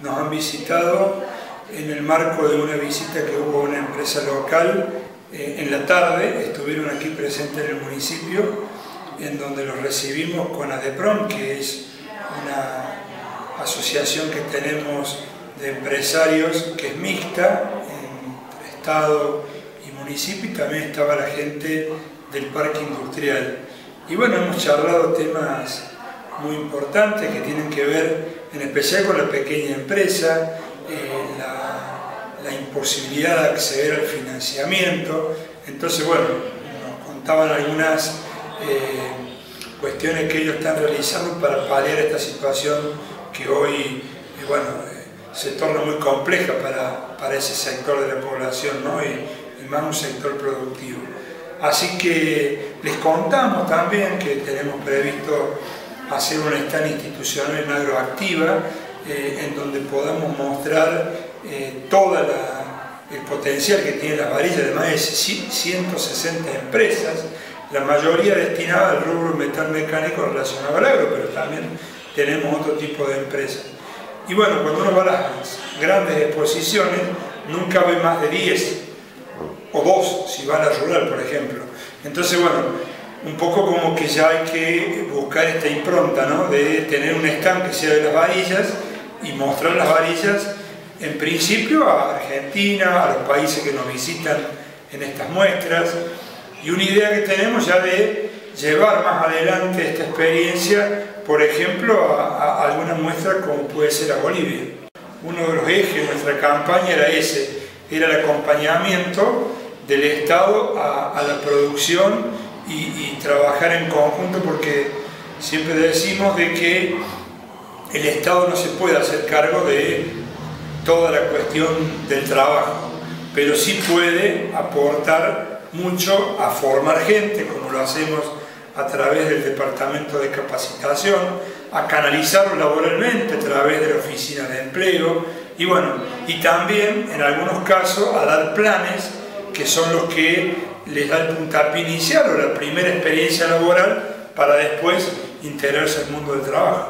nos han visitado en el marco de una visita que hubo una empresa local eh, en la tarde, estuvieron aquí presentes en el municipio, en donde los recibimos con ADEPRON, que es una asociación que tenemos de empresarios que es mixta, entre Estado y municipio, y también estaba la gente del parque industrial. Y bueno, hemos charlado temas muy importantes que tienen que ver en especial con la pequeña empresa, eh, la, imposibilidad de acceder al financiamiento. Entonces, bueno, nos contaban algunas eh, cuestiones que ellos están realizando para paliar esta situación que hoy, eh, bueno, se torna muy compleja para, para, ese sector de la población, ¿no? y, y más un sector productivo. Así que les contamos también que tenemos previsto hacer una stand institucional agroactiva, eh, en donde podamos mostrar eh, todo el potencial que tiene las varillas de más de 160 empresas, la mayoría destinada al rubro metal mecánico relacionado al agro, pero también tenemos otro tipo de empresas. Y bueno, cuando uno va a las grandes exposiciones, nunca ve más de 10 o 2 si va a la rural, por ejemplo. Entonces, bueno, un poco como que ya hay que buscar esta impronta, ¿no? de tener un stand que sea de las varillas y mostrar las varillas en principio a Argentina, a los países que nos visitan en estas muestras y una idea que tenemos ya de llevar más adelante esta experiencia, por ejemplo, a, alguna muestra como puede ser a Bolivia. Uno de los ejes de nuestra campaña era ese, era el acompañamiento del Estado a la producción y, trabajar en conjunto porque siempre decimos de que el Estado no se puede hacer cargo de toda la cuestión del trabajo, pero sí puede aportar mucho a formar gente, como lo hacemos a través del Departamento de Capacitación, a canalizarlo laboralmente a través de la Oficina de Empleo y bueno, y también en algunos casos a dar planes que son los que les da el puntapié inicial o la primera experiencia laboral para después integrarse al mundo del trabajo.